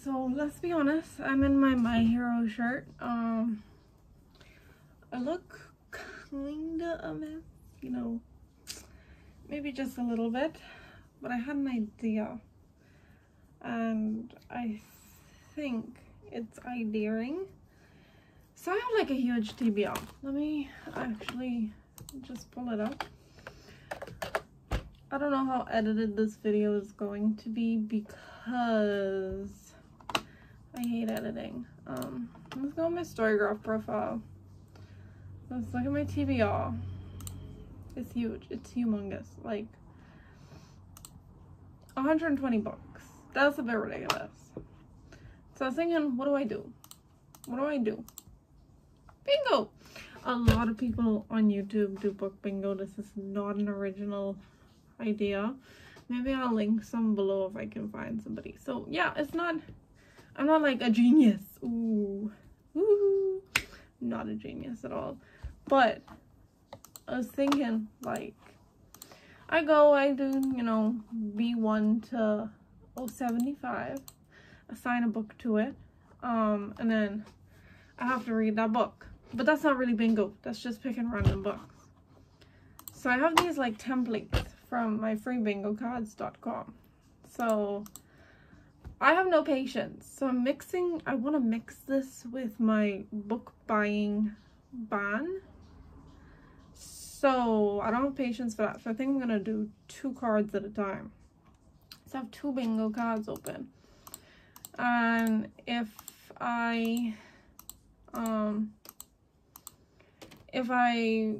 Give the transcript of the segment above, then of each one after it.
So let's be honest. I'm in my My Hero shirt. Um, I look kinda a mess, you know, maybe just a little bit, but I had an idea. And I think it's idearing. So I have like a huge TBR. Let me actually just pull it up. I don't know how edited this video is going to be because I hate editing. Um, let's go on my Storygraph profile. Let's look at my TBR. It's huge. It's humongous. Like 120 bucks. That's a bit ridiculous. So I was thinking, what do I do? What do I do? Bingo! A lot of people on YouTube do book bingo. This is not an original idea. Maybe I'll link some below if I can find somebody. So yeah, it's not, I'm not like a genius. Ooh, ooh, not a genius at all. But I was thinking like, I go, I do, you know, B1 to 075, assign a book to it, um, and then I have to read that book. But that's not really bingo. That's just picking random books. So I have these like templates from my freebingocards.com. So I have no patience. So I'm mixing, I want to mix this with my book buying ban. So I don't have patience for that. So I think I'm going to do two cards at a time. So I have two bingo cards open. And if I, um, if I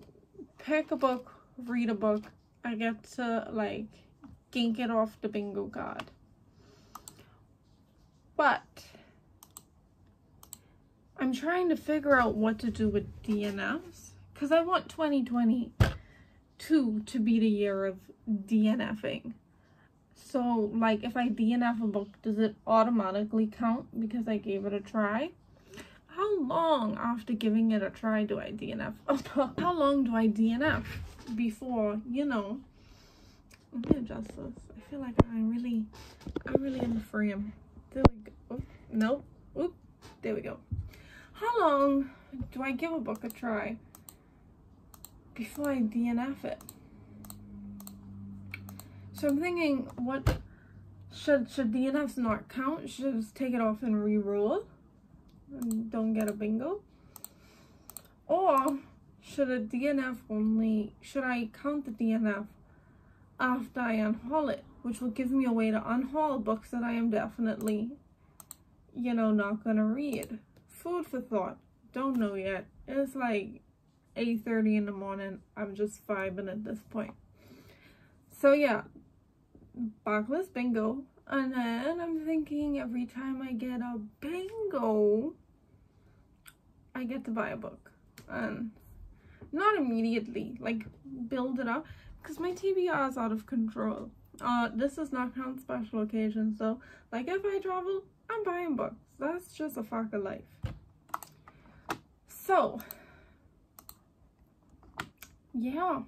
pick a book, read a book, I get to like gink it off the bingo card. But I'm trying to figure out what to do with DNFs because I want 2022 to be the year of DNFing. So like if I DNF a book, does it automatically count because I gave it a try? How long after giving it a try do I DNF? A book? How long do I DNF? before, you know. Let me adjust this. I feel like I really, I really in the frame. There we go. Nope. Oop. There we go. How long do I give a book a try before I DNF it? So I'm thinking, what should should DNFs not count? Should I just take it off and re-roll and don't get a bingo? Or should a DNF only, should I count the DNF after I unhaul it, which will give me a way to unhaul books that I am definitely, you know, not gonna read. Food for thought. Don't know yet. It's like 8.30 in the morning. I'm just vibing at this point. So yeah, backlist bingo. And then I'm thinking every time I get a bingo, I get to buy a book. And not immediately like build it up because my TBR is out of control uh this does not count special occasions so like if I travel I'm buying books. That's just a fact of life. So yeah.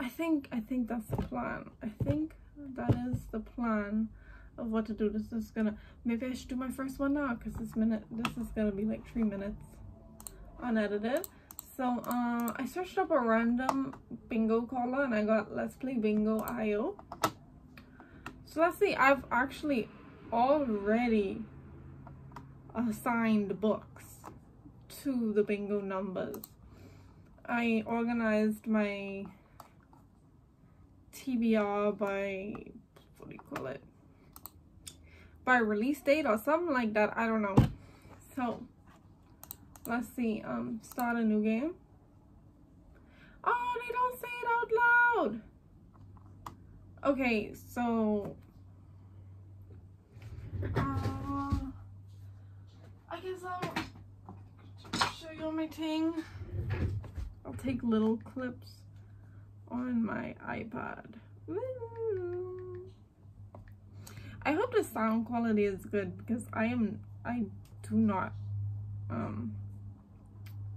I think I think that's the plan. I think that is the plan of what to do. This is gonna maybe I should do my first one now because this minute this is gonna be like three minutes unedited so uh, I searched up a random bingo caller and I got Let's Play Bingo IO. So let's see, I've actually already assigned books to the bingo numbers. I organized my TBR by, what do you call it? By release date or something like that, I don't know. So Let's see. Um, start a new game. Oh, they don't say it out loud. Okay, so uh, I guess I'll show you my thing. I'll take little clips on my iPad. I hope the sound quality is good because I am I do not um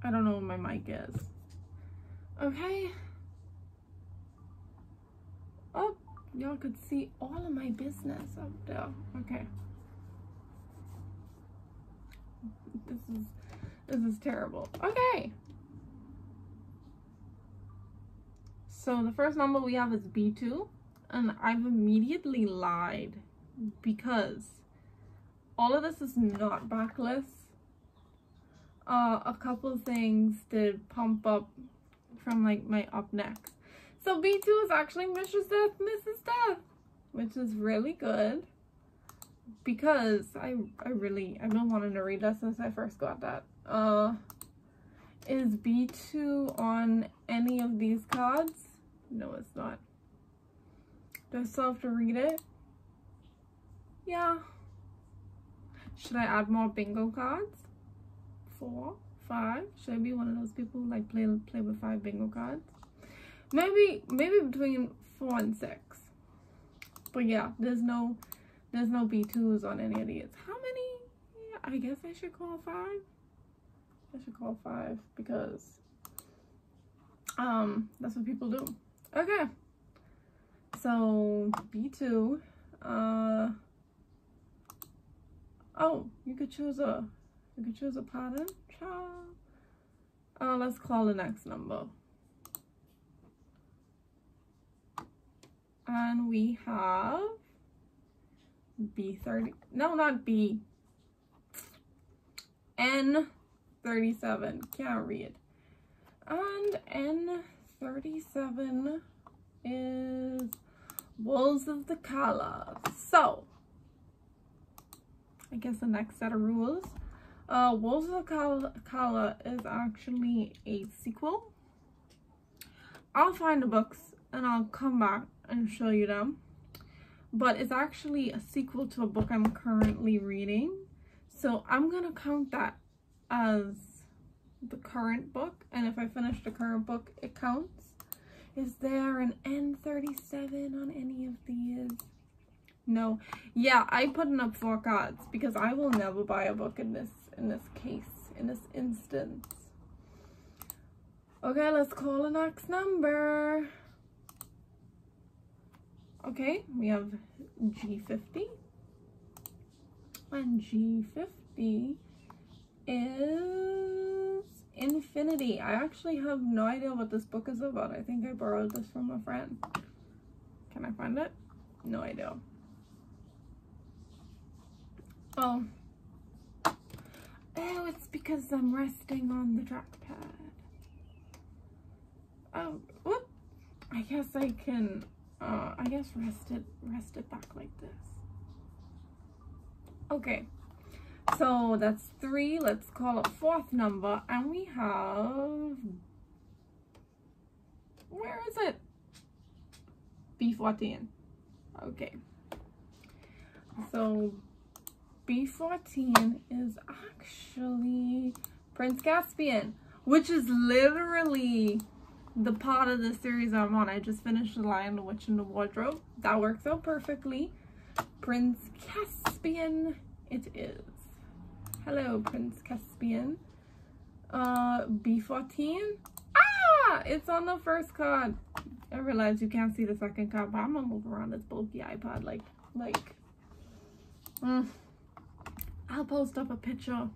I don't know what my mic is. Okay. Oh, y'all could see all of my business up there. Okay. This is this is terrible. Okay. So the first number we have is B2 and I've immediately lied because all of this is not backlist. Uh, a couple things did pump up from like my up next. So B2 is actually Mrs. Death, Mrs. Death, which is really good because I I really I've been wanting to read that since I first got that. Uh, is B2 on any of these cards? No, it's not. Do I still have to read it? Yeah. Should I add more bingo cards? Four, five. Should I be one of those people who like play play with five bingo cards? Maybe maybe between four and six. But yeah, there's no there's no B2s on any of these. How many? Yeah, I guess I should call five. I should call five because um that's what people do. Okay. So B2. Uh oh, you could choose a you could choose a pattern. Uh, let's call the next number. And we have B30. No, not B. N37. Can't read. And N37 is Wolves of the Calla. So, I guess the next set of rules. Uh, Wolves of Calla is actually a sequel. I'll find the books and I'll come back and show you them but it's actually a sequel to a book I'm currently reading. So I'm going to count that as the current book. And if I finish the current book, it counts. Is there an N37 on any of these? No. Yeah, I put in up four cards because I will never buy a book in this in this case, in this instance. Okay, let's call the next number. Okay, we have G50. And G50 is Infinity. I actually have no idea what this book is about. I think I borrowed this from a friend. Can I find it? No idea. Oh. Oh, it's because I'm resting on the trackpad. Oh, whoop. I guess I can uh, I guess rest it, rest it back like this. Okay, so that's three. Let's call it fourth number. And we have, where is it? B14. Okay. So B14 is actually Prince Caspian, which is literally the part of the series I'm on. I just finished The Lion, the Witch, and the Wardrobe. That works out perfectly. Prince Caspian it is. Hello, Prince Caspian. Uh, B14. Ah! It's on the first card. I realize you can't see the second card, but I'm gonna move around this bulky iPad like, like, mm. I'll post up a picture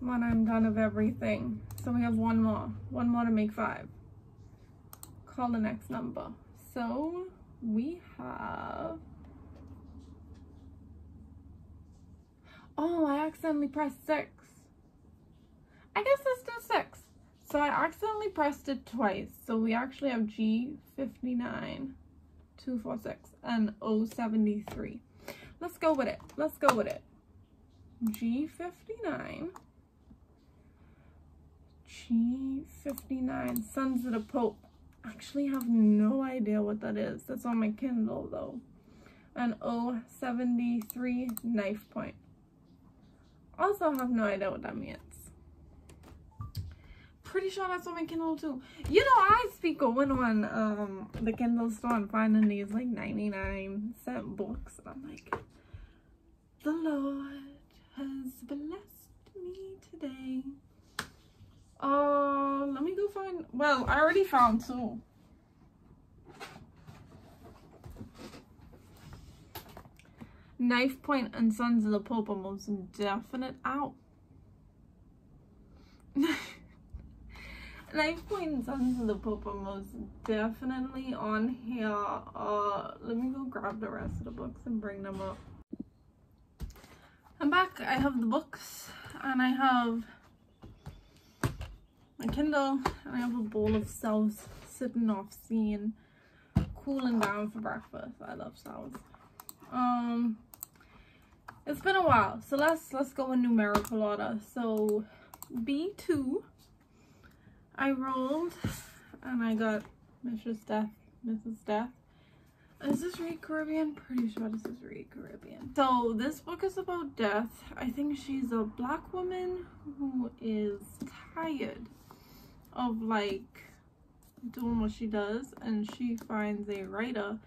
when I'm done of everything. So we have one more. One more to make five call the next number. So we have, oh, I accidentally pressed six. I guess let's do six. So I accidentally pressed it twice. So we actually have G59, 246, and 073. Let's go with it. Let's go with it. G59. G59, Sons of the Pope actually have no idea what that is. That's on my Kindle though. An 073 knife point. Also have no idea what that means. Pretty sure that's on my Kindle too. You know, I speak going on um the Kindle store and finding these like 99 cent books. And I'm like, the Lord has blessed me today. Oh, uh, let me go find, well, I already found two. Knife Point and Sons of the Pope are most definite out. Knife Point and Sons of the Pope are most definitely on here. Uh, let me go grab the rest of the books and bring them up. I'm back. I have the books and I have my Kindle and I have a bowl of sauce sitting off scene cooling down for breakfast. I love sauce. Um, it's been a while, so let's let's go in numerical order. So B2, I rolled and I got Mrs. Death, Mrs. Death. Is this Read Caribbean? Pretty sure this is Read Caribbean. So this book is about death. I think she's a black woman who is tired of like doing what she does and she finds a writer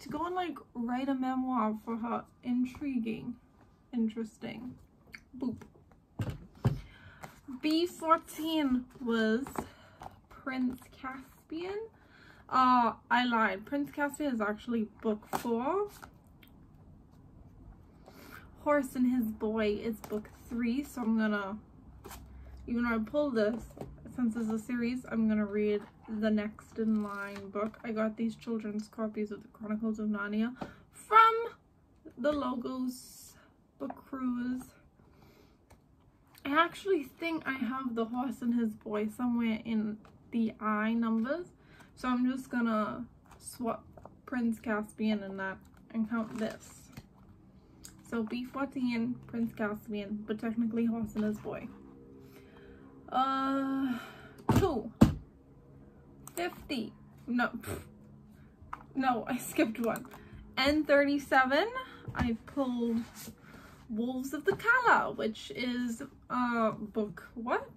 to go and like write a memoir for her intriguing interesting boop b14 was prince caspian uh i lied prince caspian is actually book four horse and his boy is book three so i'm gonna even though i pulled this since it's a series, I'm to read the next in line book. I got these children's copies of the Chronicles of Narnia from the Logos Book Cruise. I actually think I have the horse and his boy somewhere in the I numbers. So I'm just to swap Prince Caspian and that and count this. So B14, Prince Caspian, but technically his boy. Uh, two. 50. No. No, I skipped one. N37, I pulled Wolves of the Calla, which is uh book what?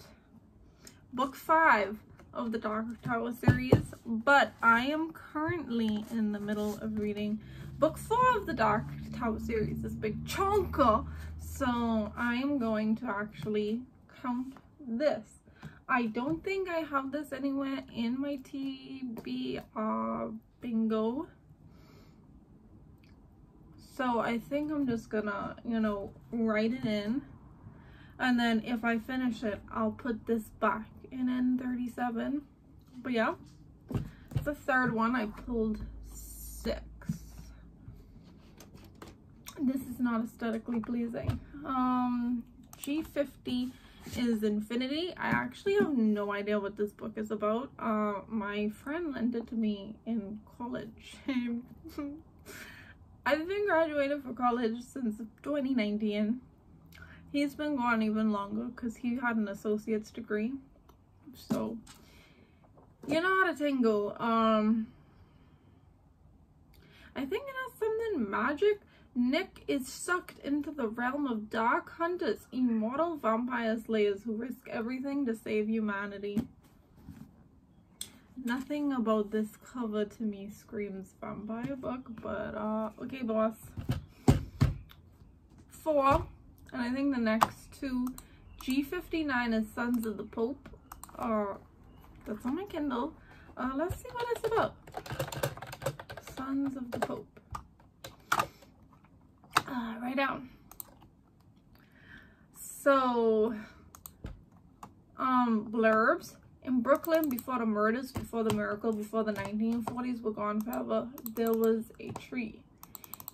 Book five of the Dark Tower series, but I am currently in the middle of reading book four of the Dark Tower series, this big chunker. So I am going to actually count this. I don't think I have this anywhere in my TBR uh, bingo. So I think I'm just gonna, you know, write it in. And then if I finish it, I'll put this back in N37. But yeah, the third one. I pulled six. This is not aesthetically pleasing. Um, G50 is Infinity. I actually have no idea what this book is about. Uh, my friend lent it to me in college. I've been graduated for college since 2019. He's been gone even longer because he had an associate's degree. So, you know how to tingle. Um, I think it has something magic Nick is sucked into the realm of dark hunters, immortal vampire slayers who risk everything to save humanity. Nothing about this cover to me screams vampire book, but uh, okay boss. Four, and I think the next two, G59 is Sons of the Pope. Uh, that's on my Kindle. Uh, let's see what it's about. Sons of the Pope uh, write down. So, um, blurbs. In Brooklyn, before the murders, before the miracle, before the 1940s were gone forever, there was a tree.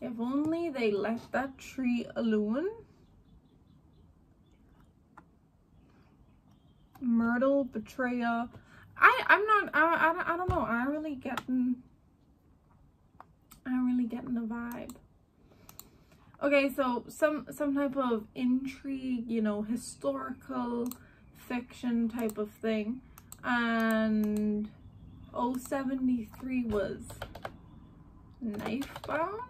If only they left that tree alone. Myrtle, betrayer. I, I'm not, I, I, I don't know. I'm really getting, I'm really getting the vibe. Okay, so some some type of intrigue, you know, historical fiction type of thing. And 073 was knife bound.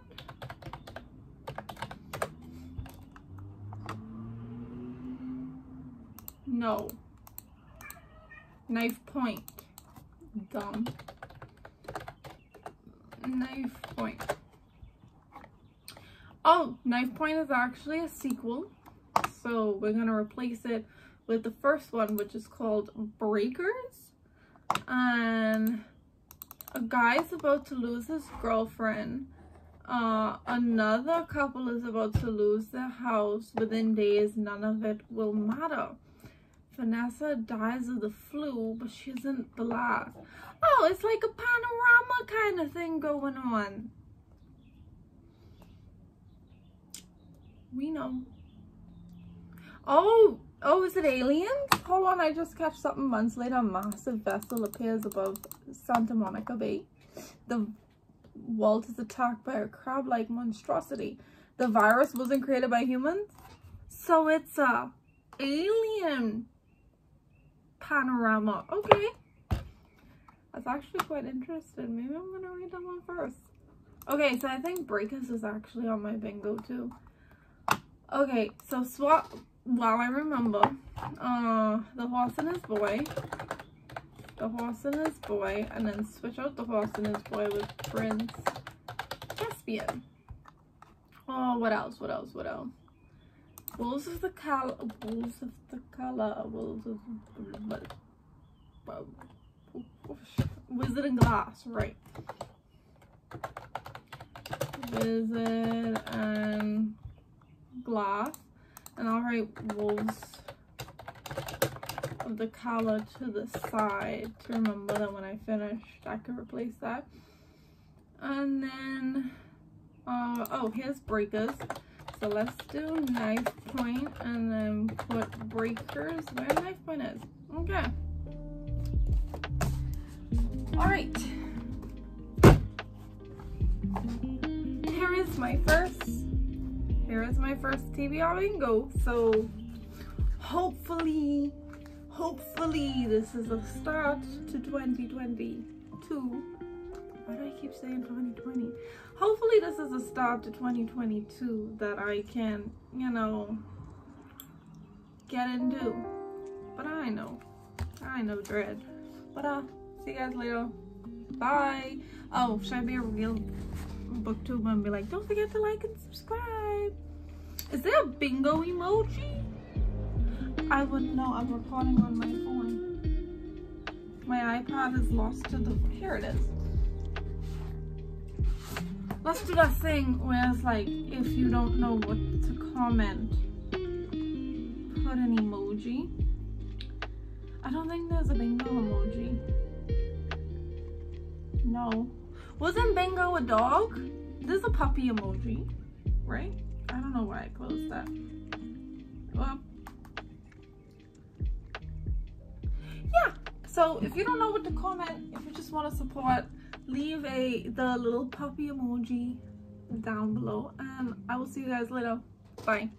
No. Knife point. Dumb. Knife point. Oh, Knife Point is actually a sequel. So we're to replace it with the first one, which is called Breakers. And a guy's about to lose his girlfriend. Uh, another couple is about to lose their house within days. None of it will matter. Vanessa dies of the flu, but she isn't the last. Oh, it's like a panorama kind of thing going on. We know. Oh, oh, is it aliens? Hold on, I just catch something months later. A massive vessel appears above Santa Monica Bay. The Walt is attacked by a crab-like monstrosity. The virus wasn't created by humans, so it's a alien panorama. Okay. That's actually quite interesting. Maybe I'm gonna read that one first. Okay, so I think Breakers is actually on my bingo too. Okay, so swap well I remember. Uh the horse and his boy. The horse and his boy, and then switch out the horse and his boy with Prince Caspian. Oh, what else? What else? What else? Wolves of the Calla, wolves of the Calla, wolves of Wizard and Glass, right. Wizard and Glass. And I'll write wolves of the Calla to the side to remember that when I finished I can replace that. And then, uh, oh, here's breakers. So let's do knife point and then put breakers where knife point is. Okay. All right. Here is my first, here is my first TBR bingo. So hopefully, hopefully this is a start to 2022 why do I keep saying 2020? Hopefully this is a start to 2022 that I can, you know, get into. But I know. I know dread. But uh, see you guys later. Bye. Oh, should I be a real booktuber and be like, don't forget to like and subscribe. Is there a bingo emoji? I wouldn't know. I'm recording on my phone. My iPad is lost to the, here it is let's do that thing where it's like if you don't know what to comment put an emoji. I don't think there's a bingo emoji. No. Wasn't bingo a dog? There's a puppy emoji right? I don't know why I closed that. Well. Yeah so if you don't know what to comment if you just want to support leave a the little puppy emoji down below and I will see you guys later. Bye.